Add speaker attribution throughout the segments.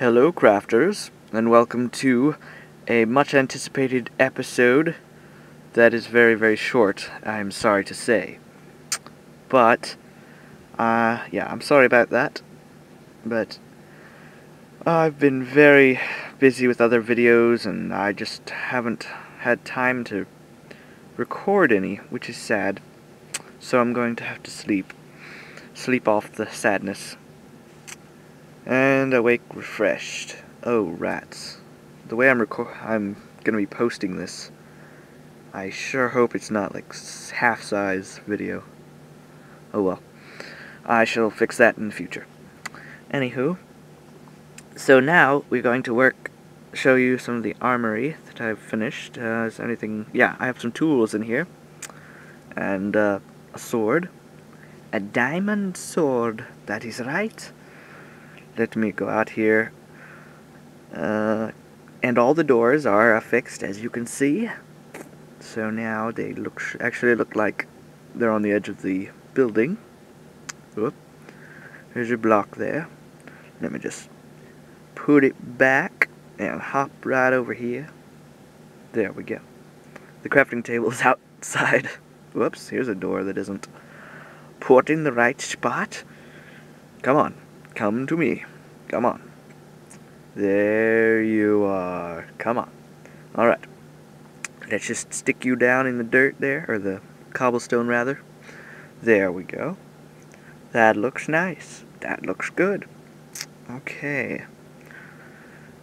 Speaker 1: Hello, crafters, and welcome to a much anticipated episode that is very, very short, I'm sorry to say. But, uh, yeah, I'm sorry about that. But, I've been very busy with other videos, and I just haven't had time to record any, which is sad. So I'm going to have to sleep. Sleep off the sadness. And awake refreshed. Oh, rats. The way I'm I'm gonna be posting this, I sure hope it's not like half-size video. Oh well. I shall fix that in the future. Anywho, so now we're going to work, show you some of the armory that I've finished. Uh, is anything? Yeah, I have some tools in here, and uh, a sword, a diamond sword. That is right let me go out here. Uh, and all the doors are affixed, as you can see. So now they look actually look like they're on the edge of the building. Whoop. There's your block there. Let me just put it back and hop right over here. There we go. The crafting table is outside. Whoops, here's a door that isn't put in the right spot. Come on, come to me. Come on. There you are. Come on. Alright. Let's just stick you down in the dirt there, or the cobblestone rather. There we go. That looks nice. That looks good. Okay.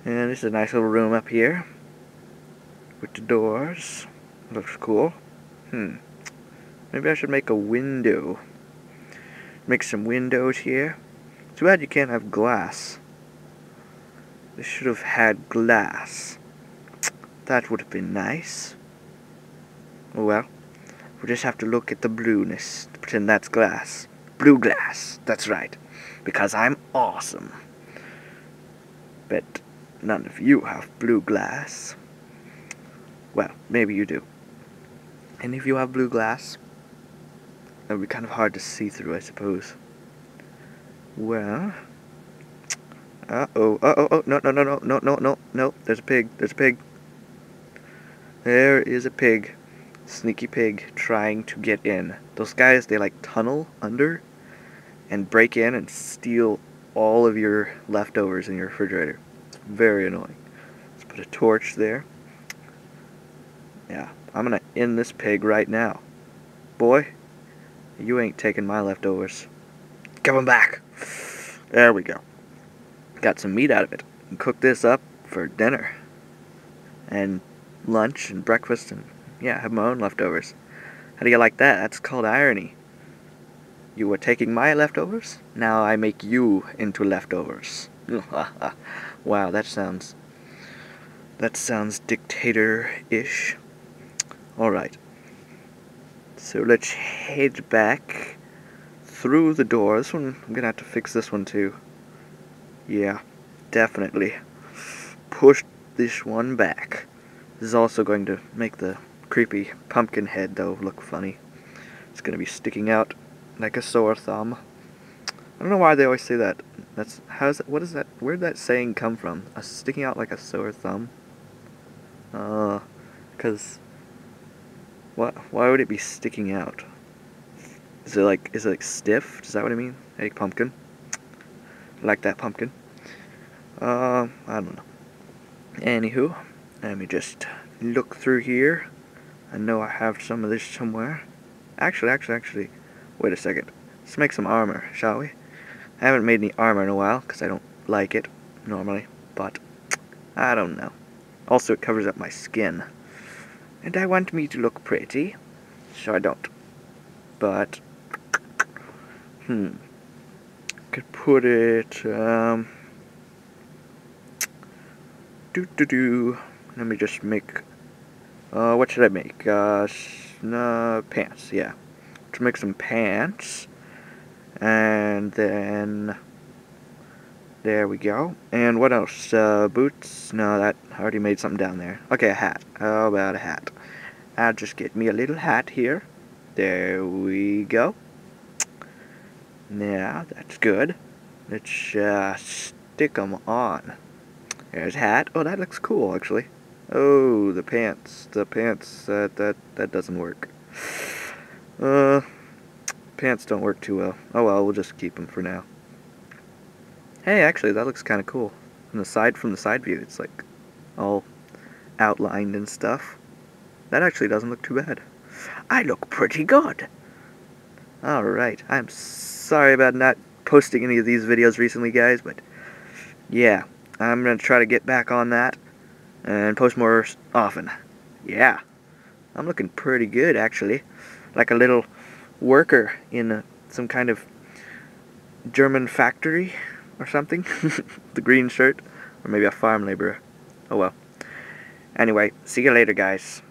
Speaker 1: And this is a nice little room up here. With the doors. Looks cool. Hmm. Maybe I should make a window. Make some windows here. Too bad you can't have glass. They should have had glass. That would have been nice. Oh well. we just have to look at the blueness pretend that's glass. Blue glass. That's right. Because I'm awesome. But none of you have blue glass. Well, maybe you do. And if you have blue glass, it would be kind of hard to see through, I suppose. Well. Uh oh. Uh oh. Oh no no no no no no no no. There's a pig. There's a pig. There is a pig. Sneaky pig trying to get in. Those guys they like tunnel under and break in and steal all of your leftovers in your refrigerator. It's very annoying. Let's put a torch there. Yeah, I'm gonna end this pig right now. Boy, you ain't taking my leftovers. Give them back. There we go. Got some meat out of it. And cook this up for dinner. And lunch and breakfast and yeah, have my own leftovers. How do you like that? That's called irony. You were taking my leftovers, now I make you into leftovers. wow, that sounds that sounds dictator-ish. Alright. So let's head back through the door. This one, I'm gonna have to fix this one too. Yeah, definitely. Push this one back. This is also going to make the creepy pumpkin head, though, look funny. It's gonna be sticking out like a sore thumb. I don't know why they always say that. That's how's that, what is that? Where'd that saying come from? A sticking out like a sore thumb. Uh, cause what? Why would it be sticking out? Is it like, is it like stiff? Is that what I mean? Egg pumpkin. like that pumpkin. Uh, I don't know. Anywho, let me just look through here. I know I have some of this somewhere. Actually, actually, actually, wait a second. Let's make some armor, shall we? I haven't made any armor in a while, because I don't like it, normally. But, I don't know. Also, it covers up my skin. And I want me to look pretty, so I don't. But, Hmm. Could put it, um, do do do. Let me just make, uh, what should I make? Uh, uh pants, yeah. To make some pants. And then, there we go. And what else? Uh, boots? No, that, I already made something down there. Okay, a hat. How about a hat? I'll just get me a little hat here. There we go. Yeah, that's good. Let's uh, stick them on. There's hat. Oh, that looks cool, actually. Oh, the pants. The pants, that, that, that doesn't work. Uh, pants don't work too well. Oh well, we'll just keep them for now. Hey, actually, that looks kind of cool. From the side, from the side view, it's like all outlined and stuff. That actually doesn't look too bad. I look pretty good. Alright, I'm sorry about not posting any of these videos recently, guys, but yeah, I'm going to try to get back on that and post more often. Yeah, I'm looking pretty good, actually. Like a little worker in some kind of German factory or something. the green shirt. Or maybe a farm laborer. Oh well. Anyway, see you later, guys.